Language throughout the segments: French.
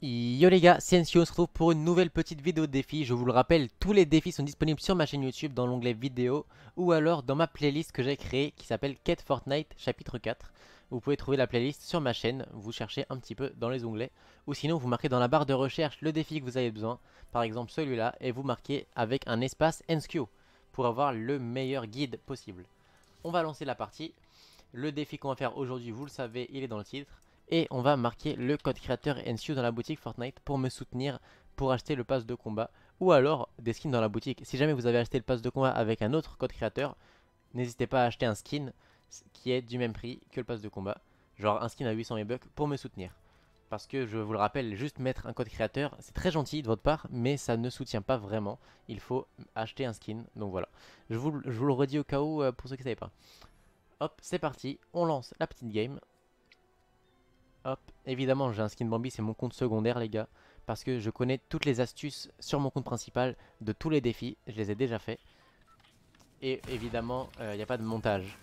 Yo les gars, c'est on se retrouve pour une nouvelle petite vidéo défi. Je vous le rappelle, tous les défis sont disponibles sur ma chaîne YouTube dans l'onglet vidéo ou alors dans ma playlist que j'ai créée qui s'appelle Quête Fortnite chapitre 4. Vous pouvez trouver la playlist sur ma chaîne, vous cherchez un petit peu dans les onglets ou sinon vous marquez dans la barre de recherche le défi que vous avez besoin, par exemple celui-là, et vous marquez avec un espace Enskio pour avoir le meilleur guide possible. On va lancer la partie. Le défi qu'on va faire aujourd'hui, vous le savez, il est dans le titre et on va marquer le code créateur NSU dans la boutique Fortnite pour me soutenir pour acheter le pass de combat ou alors des skins dans la boutique. Si jamais vous avez acheté le pass de combat avec un autre code créateur, n'hésitez pas à acheter un skin qui est du même prix que le pass de combat, genre un skin à 800 bucks pour me soutenir. Parce que je vous le rappelle, juste mettre un code créateur, c'est très gentil de votre part, mais ça ne soutient pas vraiment. Il faut acheter un skin, donc voilà. Je vous, je vous le redis au cas où, euh, pour ceux qui ne savaient pas. Hop, c'est parti, on lance la petite game. Évidemment j'ai un skin Bambi, c'est mon compte secondaire les gars. Parce que je connais toutes les astuces sur mon compte principal de tous les défis. Je les ai déjà fait. Et évidemment, il euh, n'y a pas de montage.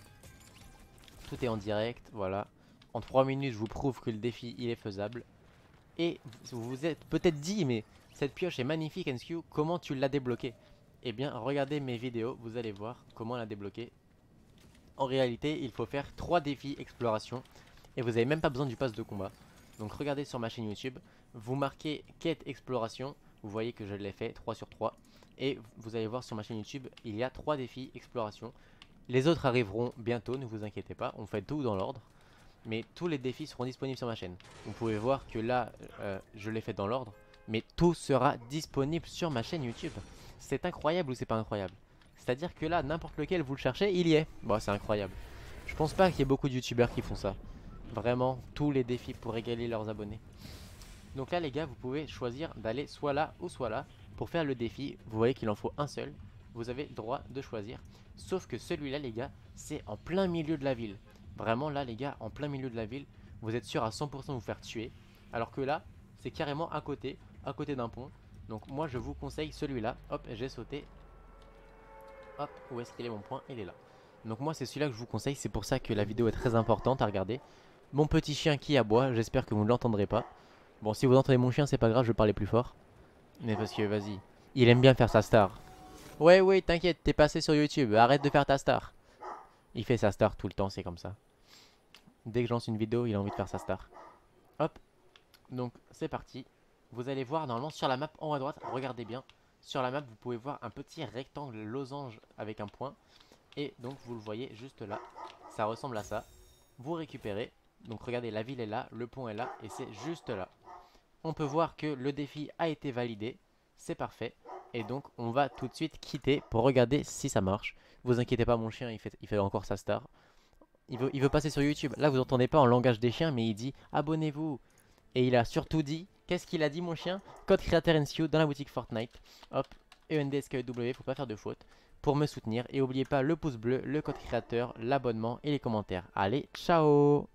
Tout est en direct, voilà. En 3 minutes, je vous prouve que le défi, il est faisable. Et vous vous êtes peut-être dit, mais cette pioche est magnifique, NSQ, comment tu l'as débloqué Eh bien, regardez mes vidéos, vous allez voir comment la débloquer. En réalité, il faut faire 3 défis exploration et vous n'avez même pas besoin du pass de combat. Donc regardez sur ma chaîne YouTube, vous marquez quête exploration, vous voyez que je l'ai fait 3 sur 3 et vous allez voir sur ma chaîne YouTube, il y a 3 défis exploration. Les autres arriveront bientôt, ne vous inquiétez pas, on fait tout dans l'ordre. Mais tous les défis seront disponibles sur ma chaîne. Vous pouvez voir que là, euh, je l'ai fait dans l'ordre. Mais tout sera disponible sur ma chaîne YouTube. C'est incroyable ou c'est pas incroyable? C'est-à-dire que là, n'importe lequel vous le cherchez, il y est. Bon, c'est incroyable. Je pense pas qu'il y ait beaucoup de youtubeurs qui font ça. Vraiment tous les défis pour régaler leurs abonnés. Donc là les gars, vous pouvez choisir d'aller soit là ou soit là. Pour faire le défi, vous voyez qu'il en faut un seul. Vous avez le droit de choisir. Sauf que celui-là les gars, c'est en plein milieu de la ville. Vraiment là les gars, en plein milieu de la ville, vous êtes sûr à 100% de vous faire tuer. Alors que là, c'est carrément à côté, à côté d'un pont. Donc moi je vous conseille celui-là. Hop, j'ai sauté. Hop, où est-ce qu'il est mon point? Il est là. Donc moi c'est celui-là que je vous conseille, c'est pour ça que la vidéo est très importante à regarder. Mon petit chien qui aboie, j'espère que vous ne l'entendrez pas. Bon, si vous entendez mon chien, c'est pas grave, je vais parler plus fort. Mais parce que, vas-y, il aime bien faire sa star. Ouais, ouais, t'inquiète, t'es passé sur YouTube, arrête de faire ta star. Il fait sa star tout le temps, c'est comme ça. Dès que je lance une vidéo, il a envie de faire sa star. Hop, donc c'est parti. Vous allez voir normalement sur la map en haut à droite, regardez bien. Sur la map, vous pouvez voir un petit rectangle losange avec un point. Et donc vous le voyez juste là. Ça ressemble à ça. Vous récupérez donc regardez, la ville est là, le pont est là et c'est juste là. On peut voir que le défi a été validé, c'est parfait. Et donc on va tout de suite quitter pour regarder si ça marche. Vous inquiétez pas, mon chien il fait, encore sa star. Il veut, passer sur YouTube. Là vous entendez pas en langage des chiens mais il dit abonnez-vous. Et il a surtout dit, qu'est-ce qu'il a dit mon chien? Code créateur NCO dans la boutique Fortnite. Hop, ENDSKW, faut pas faire de faute. Pour me soutenir. Et n'oubliez pas le pouce bleu, le code créateur, l'abonnement et les commentaires. Allez, ciao